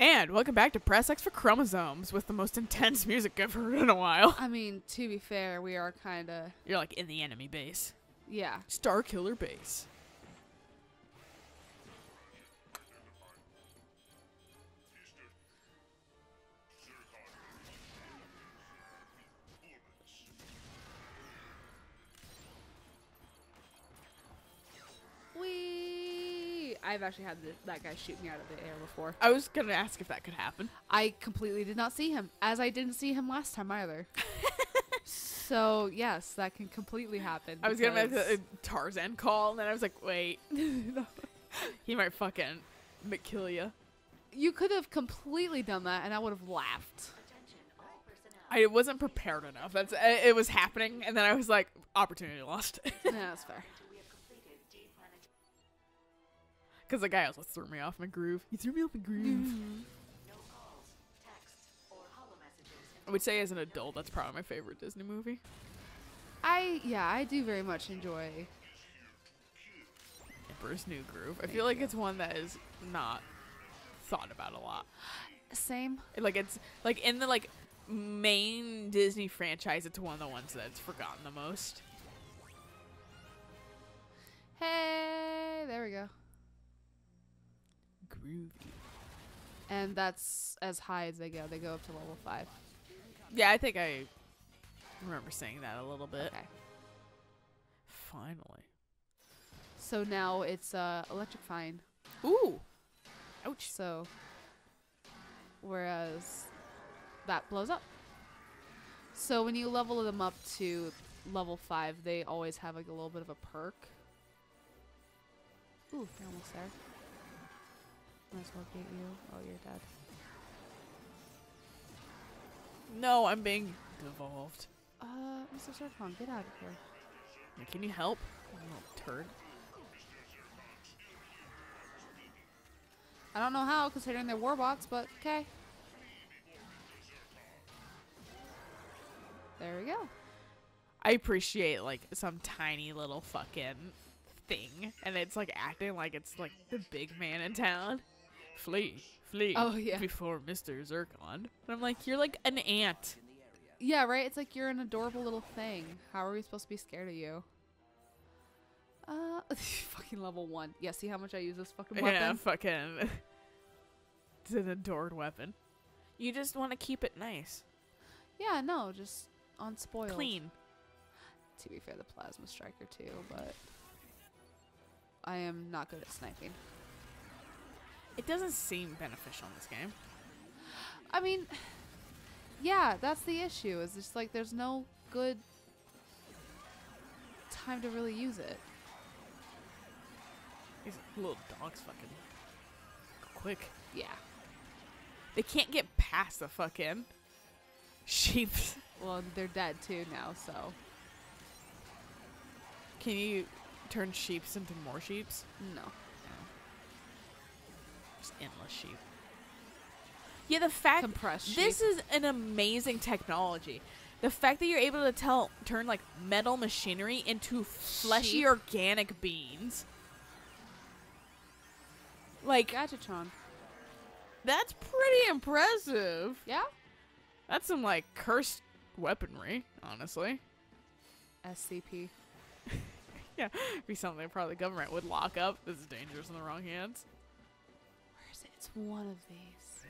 And welcome back to Press X for Chromosomes with the most intense music I've heard in a while. I mean, to be fair, we are kind of You're like in the enemy base. yeah. Star Killer base. I've actually had th- that guy shoot me out of the air before. I was gonna ask if that could happen. I completely did not see him, as I didn't see him last time either. so yes, that can completely happen. I was gonna make because- a Tarzan call, and then I was like, wait, he might fucking kill you. You could have completely done that, and I would have laughed. I wasn't prepared enough. That's it it was happening, and then I was like, opportunity lost, yeah, that's fair. Because the guy also threw me off my groove. He threw me off my groove. Mm-hmm. I would say, as an adult, that's probably my favorite Disney movie. I yeah, I do very much enjoy. Emperor's New Groove. I Thank feel like you. it's one that is not thought about a lot. Same. Like it's like in the like main Disney franchise, it's one of the ones that's forgotten the most. Hey, there we go. Groovy. And that's as high as they go. They go up to level five. Yeah, I think I remember saying that a little bit. Okay. Finally. So now it's uh electrifying. Ooh. Ouch. So whereas that blows up. So when you level them up to level five, they always have like a little bit of a perk. Ooh, you're almost there. Might as well get you. Oh, you're dead. No, I'm being devolved. Uh, Mr. Zurkon, get out of here. Can you help? Turd. I don't know how, considering they're warbots, but okay. There we go. I appreciate like some tiny little fucking thing, and it's like acting like it's like the big man in town. Flee, flee. Oh, yeah. Before Mister Zurkon, and I'm like, you're like an ant. Yeah, right? It's like you're an adorable little thing. How are we supposed to be scared of you? Uh, fucking level one. Yeah, see how much I use this fucking weapon? Yeah, fucking. It's an adored weapon. You just want to keep it nice, Yeah, no, just unspoiled. clean. To be fair, the plasma striker too, but I am not good at sniping. It doesn't seem beneficial in this game. I mean, yeah, that's the issue. Is just like there's no good time to really use it. These little dogs fucking quick. Yeah. They can't get past the fucking sheep. Well, they're dead too now, so Can you turn sheeps into more sheeps? no. Just endless sheep. Yeah, the fact Compressed this sheep. is an amazing technology. The fact that you're able to tell turn like metal machinery into fleshy Sheep. organic beings. Like Gadgetron. that's pretty impressive. Yeah. That's some like cursed weaponry, honestly. SCP. Yeah, be something probably the government would lock up. This is dangerous in the wrong hands. Where is it? It's one of these.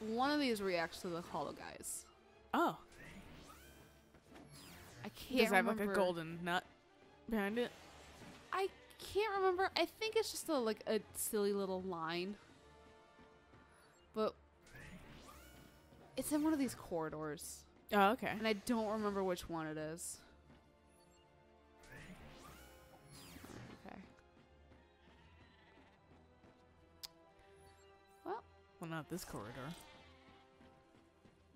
One of these reacts to the hollow guys. Oh, I can't does it have like a golden nut behind it? I can't remember. I think it's just a like a silly little line. But it's in one of these corridors, Oh, okay. and I don't remember which one it is. Well, not this corridor.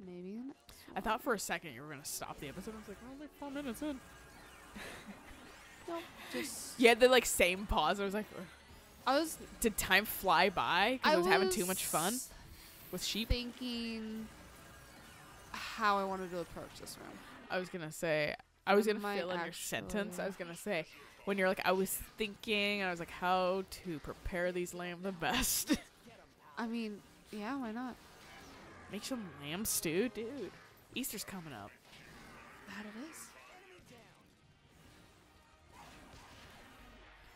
maybe the next I thought for a second you were gonna stop the episode. I was like, oh, like four minutes in. no, just Yeah, the like same pause. I was like, "Ugh." I was did time fly by? Because I, was having too much fun with sheep. Thinking how I wanted to approach this room. I was gonna say, I was gonna fill in your sentence. I was gonna say when you're like, I was thinking, I was like, how to prepare these lamb the best. I mean, yeah, why not? Make some lamb stew, dude. Easter's coming up. That it is.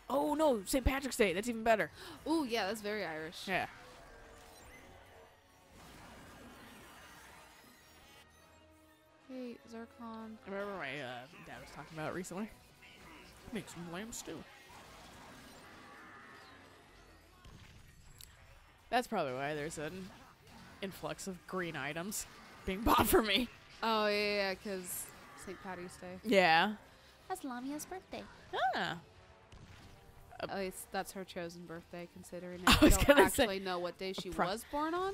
Oh no, St. Patrick's Day. That's even better. Oh yeah, that's very Irish. Yeah. Hey, Zurkon. I remember my uh, dad was talking about it recently. Make some lamb stew. That's probably why there's an influx of green items being bought for me. Oh, yeah, yeah, because St. Patty's Day. Yeah. That's Lamia's birthday. Ah. At least that's her chosen birthday, considering I I, was don't gonna say- actually know what day she Pro- was born on.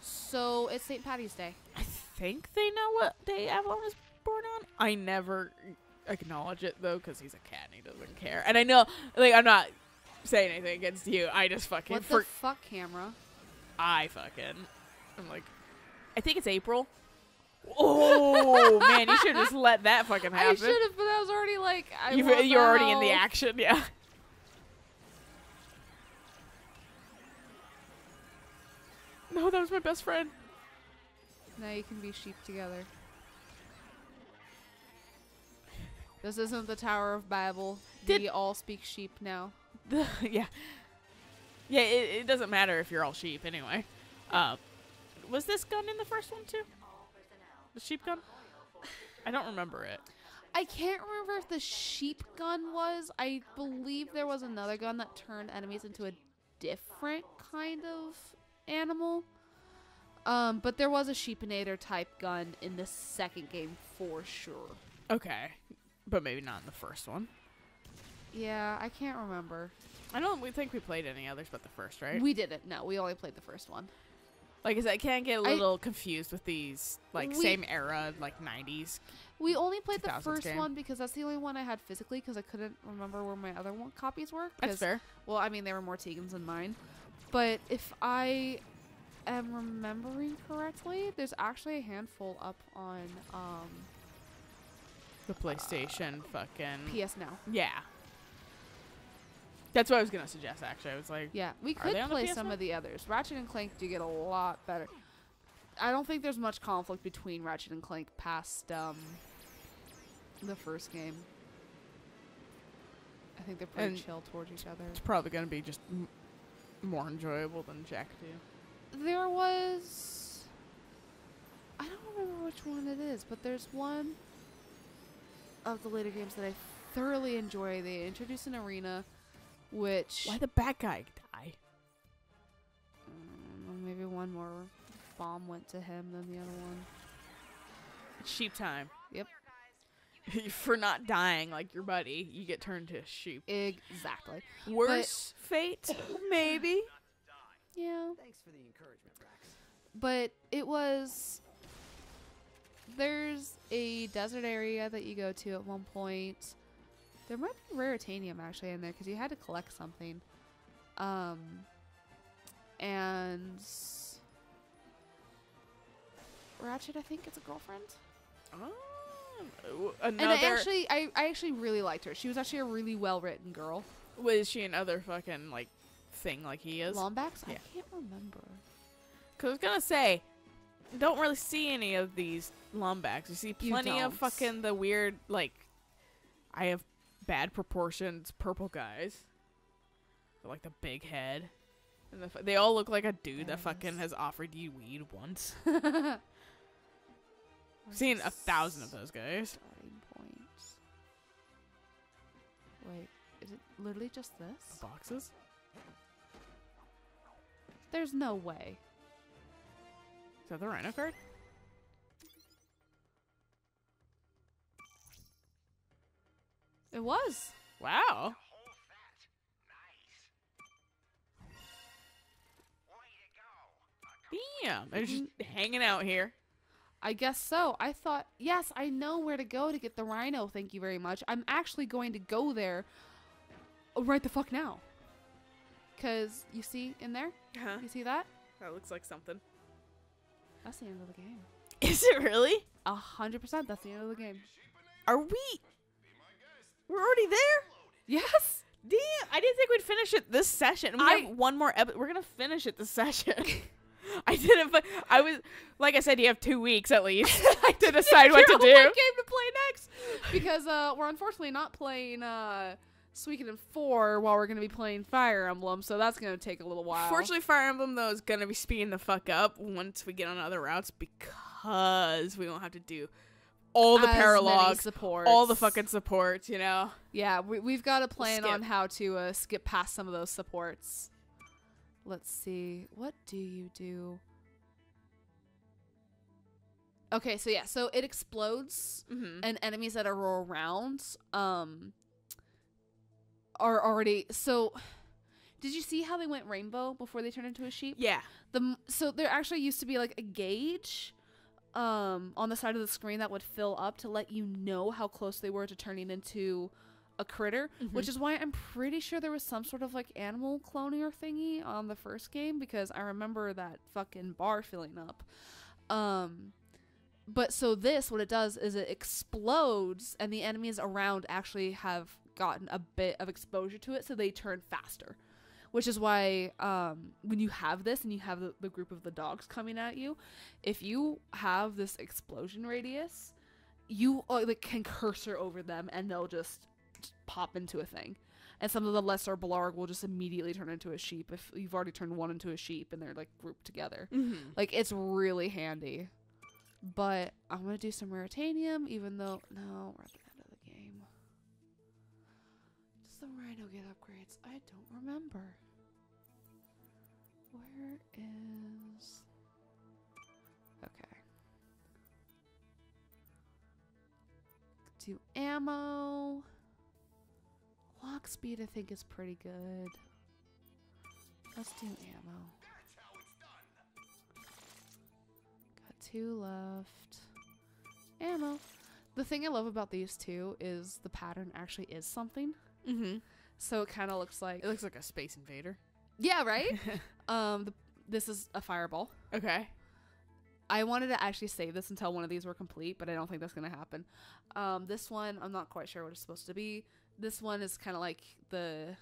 So it's St. Patty's Day. I think they know what day Avalon was born on. I never acknowledge it though, because he's a cat and he doesn't care. And I know, like, I'm not saying anything against you. I just fucking What for the fuck, camera? I fucking. I'm like, I think it's April. Oh man, you should just let that fucking happen. I should have, but I was already like, I you're the already in the action, yeah. No, that was my best friend. Now you can be sheep together. This isn't the Tower of Babel. Did- we all speak sheep now. yeah. Yeah, it, it doesn't matter if you're all sheep anyway. Uh, was this gun in the first one too? The sheep gun? I don't remember it. I can't remember if the sheep gun was. I believe there was another gun that turned enemies into a different kind of animal. Um, but there was a sheepinator type gun in the second game for sure. Okay, but maybe not in the first one. Yeah, I can't remember. I don't we think we played any others but the first, right? We didn't. No, we only played the first one. like, I said, I can't get a little confused with these like We- same era, like '90s. We only played the first game. one because that's the only one I had physically because I couldn't remember where my other one copies were. That's fair. Well, I mean, they were more Tegan's than mine. But if I am remembering correctly, there's actually a handful up on um, The PlayStation, fucking PS Now. yeah. That's what I was gonna suggest. Actually, I was like, Yeah, we could they on the play some of the others. Ratchet and Clank do get a lot better. I don't think there's much conflict between Ratchet and Clank past um, the first game. I think they're pretty And- chill towards each other. it's probably gonna be just m- more enjoyable than Jak 2. There was. I don't remember which one it is, but there's one of the later games that I thoroughly enjoy. They introduced an arena, which Why the bad guy die? Mm, maybe one more bomb went to him than the other one. It's sheep time. Yep. For not dying like your buddy, you get turned to a sheep. Exactly. Worse fate, maybe. Yeah, Thanks for the encouragement, Brax. but it was. There's a desert area that you go to at one point. There might be raritanium actually in there because you had to collect something. Um. And. Ratchet, I think, is a girlfriend. Oh, And. I actually, I, I actually really liked her. She was actually a really well written girl. was she another fucking like thing like he is? Lombax? I can't remember. Cause I was gonna say, don't really see any of these lumbacks. You see You plenty of fucking the weird like, I have bad proportions purple guys, like the big head, and the, they all look like a dude that fucking has offered you weed once. I've Seen a thousand of those guys. Points. Wait, is it literally just this? Boxes. There's no way. Is that the RYNO card? It was. Wow. Damn, they're just mm-hmm. hanging out here. I guess so. I thought, yes, I know where to go to get the RYNO. Thank you very much. I'm actually going to go there right the fuck now. Because you see in there? Huh? You see that? That looks like something. That's the end of the game. Is it really? A hundred percent. That's the end of the game. Are we? We're already there. Yes. Damn! I didn't think we'd finish it this session. We I- have one more episode. We're gonna finish it this session. I didn't. But I was like I said, you have two weeks at least to decide what to What do. game to play next? Because uh, we're unfortunately not playing uh, Suikoden 4 while we're going to be playing Fire Emblem, so that's going to take a little while. Fortunately, Fire Emblem though is gonna be speeding the fuck up once we get on other routes because we won't have to do all the paralogs, supports. all the fucking supports. You know. Yeah, we, we've got a plan on how to uh, skip past some of those supports. Let's see. What do you do? Okay, so yeah, so it explodes Mm-hmm. and enemies that are around um are already so did you see how they went rainbow before they turned into a sheep Yeah. the so there actually used to be like a gauge um on the side of the screen that would fill up to let you know how close they were to turning into a critter which is why i'm pretty sure there was some sort of like animal cloning or thingy on the first game because i remember that fucking bar filling up. Um but so this what it does is it explodes and the enemies around actually have gotten a bit of exposure to it so they turn faster which is why um, when you have this and you have the, the group of the dogs coming at you if you have this explosion radius you uh, like can cursor over them and they'll just pop into a thing and some of the lesser blarg will just immediately turn into a sheep if you've already turned one into a sheep and they're like grouped together Mm-hmm. like it's really handy. But I'm gonna do some Raritanium, even though no, we're at the the RYNO get upgrades? I don't remember. Where is Okay. Do ammo. Lock speed I think is pretty good. Let's do ammo. Got two left. Ammo. The thing I love about these two is the pattern actually is something. Mm-hmm. So it kind of looks like It looks like a space invader. yeah, right. um, the, this is a fireball. Okay. I wanted to actually save this until one of these were complete, but I don't think that's gonna happen. Um, this one I'm not quite sure what it's supposed to be. This one is kind of like the.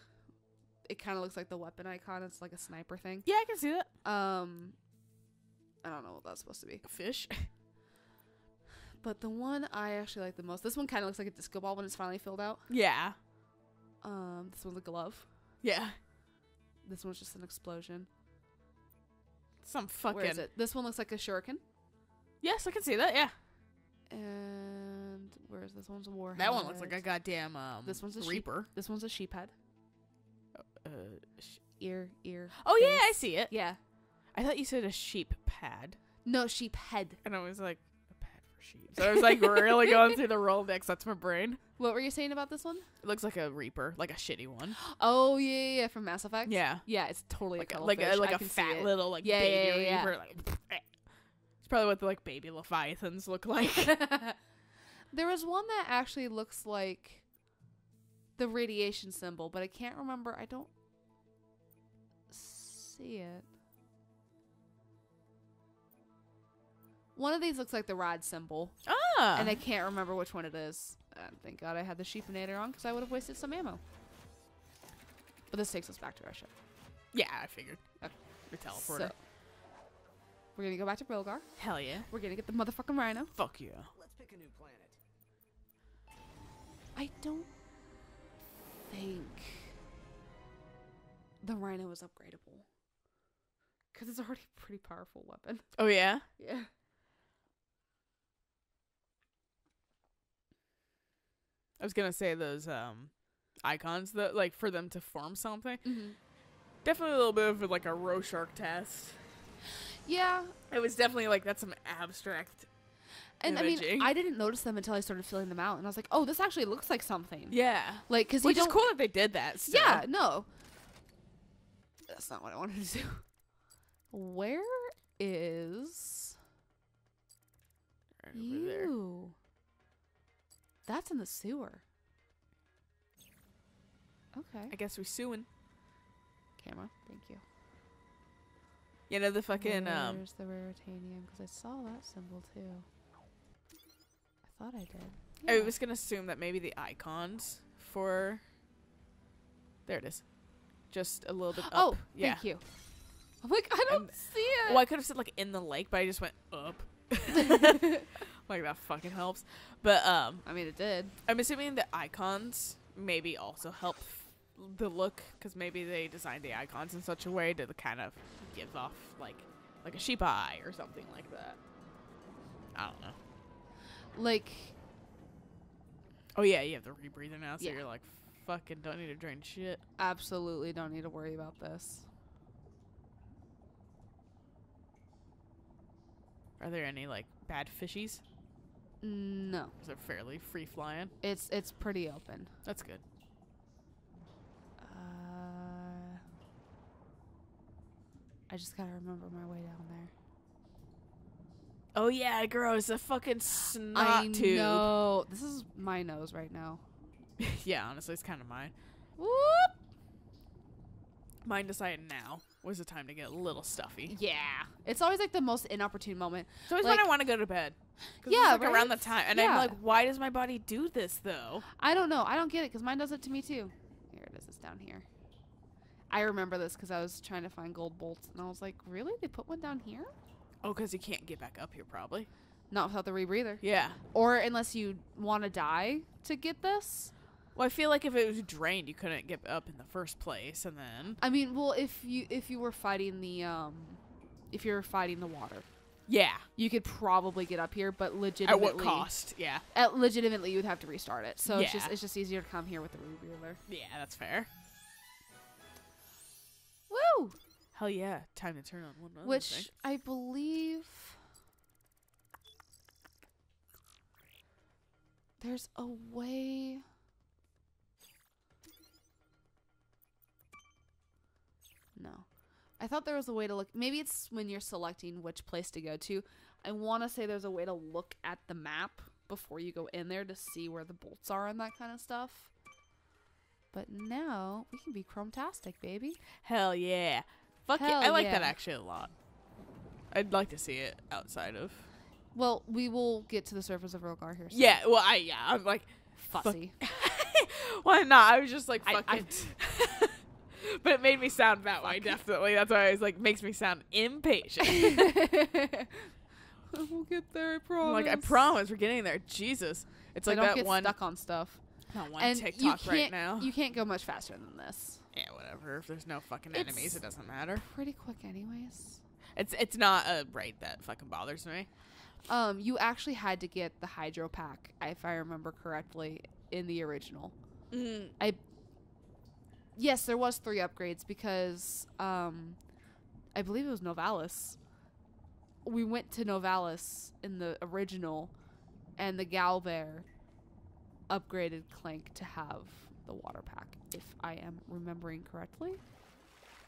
It kind of looks like the weapon icon. It's like a sniper thing. Yeah, I can see that. Um, I don't know what that's supposed to be. Fish. But the one I actually like the most, this one kind of looks like a disco ball when it's finally filled out. Yeah. Um, this one's a glove. Yeah. This one's just an explosion. Some fucking. Where is it? This one looks like a shuriken. Yes, I can see that. Yeah. And where is this one's a warhead? That one looks like a goddamn um. This one's a sheep. reaper. This one's a sheep head. Uh, sh- Ear, ear. oh yeah, I see it. Yeah. I thought you said a sheep pad, No, sheep head. and I was like, a pad for sheep. So I was like really going through the Rolodex. That's my brain. What were you saying about this one? It looks like a reaper, like a shitty one. Oh yeah, yeah, yeah from Mass Effect. Yeah. Yeah, it's totally Like a like a like I a fat little like Yeah, baby yeah. reaper. Like, it's probably what the like baby leviathans look like. there was one that actually looks like the radiation symbol, but I can't remember. I don't see it. One of these looks like the rod symbol, ah. and I can't remember which one it is. And thank God I had the sheepinator on because I would have wasted some ammo. But this takes us back to Russia. yeah, I figured. Okay. The teleporter. So, we're gonna go back to Rilgar. Hell yeah. We're gonna get the motherfucking RYNO. Fuck yeah. Let's pick a new planet. I don't think the RYNO is upgradable because it's already a pretty powerful weapon. Oh yeah. Yeah. I was gonna say those um icons that like for them to form something. Mm-hmm. Definitely a little bit of like a Rorschach test. Yeah, It was definitely like that's some abstract. and Imaging. I mean, I didn't notice them until I started filling them out, and I was like, "Oh, this actually looks like something." Yeah. Like, because Which is cool that they did that. Still. Yeah, no. That's not what I wanted to do. Where is Right over there. you? That's in the sewer. Okay. I guess we're suing. Camera, thank you. You know the fucking um. There's the raritanium? Because I saw that symbol too. I thought I did. I was gonna assume that maybe the icons for. There it is. Just a little bit up. Oh, yeah. thank you. I'm like, I don't And- see it. Well, I could have said like in the lake, but I just went up. like that fucking helps. But um, I mean, it did. I'm assuming the icons maybe also help the look because maybe they designed the icons in such a way to kind of give off like like a sheep eye or something like that. I don't know. Like, Oh yeah, you have the rebreather now, so Yeah. you're like fucking don't need to drain shit. absolutely don't need to worry about this. Are there any like bad fishies? No, Is it fairly free flying? it's it's pretty open. That's good. Uh, I just gotta remember my way down there. Oh yeah, gross. A fucking snot I tube. know. This is my nose right now. yeah, honestly, it's kind of mine. Whoop. Mine decided now was the time to get a little stuffy. Yeah, it's always like the most inopportune moment. So it's Like- when I want to go to bed. Yeah, like around the time, and Yeah. I'm like, why does my body do this though? I don't know. I don't get it because mine does it to me too. Here it is. It's down here. I remember this because I was trying to find gold bolts, and I was like, "Really? They put one down here? Oh, because you can't get back up here, probably. Not without the rebreather, Yeah. or unless you want to die to get this." Well, I feel like if it was drained, you couldn't get up in the first place, and then I mean, well, if you if you were fighting the um, if you were fighting the water, yeah, you could probably get up here, but legitimately at what cost? Yeah, At legitimately, you would have to restart it. So it's just it's just easier to come here with the rebreather. yeah, that's fair. Woo! Hell yeah, time to turn on one other Which thing. I believe there's a way. No. I thought there was a way to look. Maybe it's when you're selecting which place to go to. I want to say there's a way to look at the map before you go in there to see where the bolts are and that kind of stuff. But now we can be chromtastic, baby. Hell yeah, fuck Hell it. I like that actually a lot. I'd like to see it outside of. Well, we will get to the surface of Rogar here. soon. Yeah, well, I yeah, I'm like, fussy. why not? I was just like I- fucking. I- but it made me sound that way. Definitely, that's why I was like, makes me sound impatient. we'll get there. I promise. I'm like, I promise, we're getting there. Jesus, it's So like don't that get one, stuck on stuff. that one and you TikTok can't, right now. You can't go much faster than this. yeah, whatever. If there's no fucking It's- enemies, it doesn't matter. Pretty quick, anyways. It's it's not a raid that fucking bothers me. Um, you actually had to get the hydro pack, if I remember correctly, in the original. Mm. Yes, there was three upgrades because um, I believe it was Novalis. We went to Novalis in the original, and the Galbear upgraded Clank to have the water pack, if I am remembering correctly.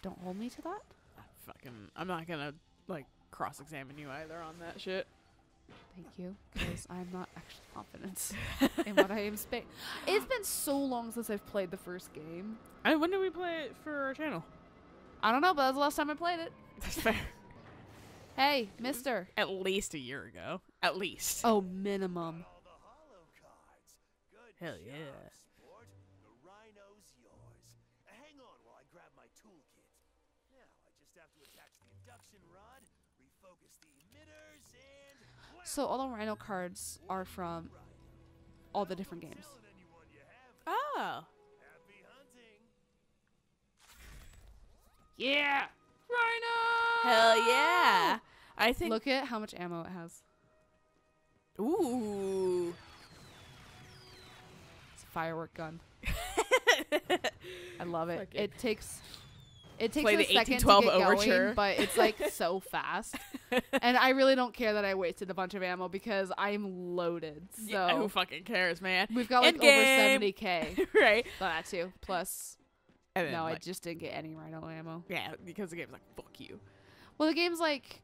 Don't hold me to that. Fucking, I'm not gonna like cross-examine you either on that shit. Thank you, because I'm not actually confident in what I am spa- It's been so long since I've played the first game. And when did we play it for our channel? I don't know, but that was the last time I played it. That's fair. Hey, mister. At least a year ago. At least. Oh, minimum. All the hollow cards. Good Hell yeah. So all the RYNO cards are from all the different games. telling anyone you have. Oh. Happy hunting. Yeah, RYNO. Hell yeah. I think. Look at how much ammo it has. Ooh. It's a firework gun. I love it. Fuck it. It takes. It takes Play a the second to 1812 get overture. going, but it's like so fast. and I really don't care that I wasted a bunch of ammo because I'm loaded. So Yeah, who fucking cares, man? we've got like over 70k. right. that too. Plus, And then, no, I just didn't get any RYNO ammo. yeah, because the game's like, fuck you. Well, the game's like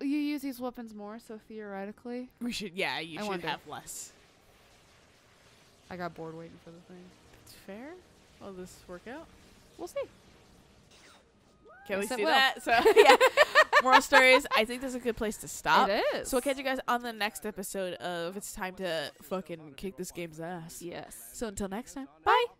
you use these weapons more, so theoretically, We should, yeah, you I should wonder. have less. I got bored waiting for the thing. It's fair. Will this work out? We'll see. Can we Yes, it see will. that? So yeah, moral stories. I think this is a good place to stop. It is. So we'll catch you guys on the next episode of It's Time to Fucking Kick This Game's Ass. Yes. So until next time, bye.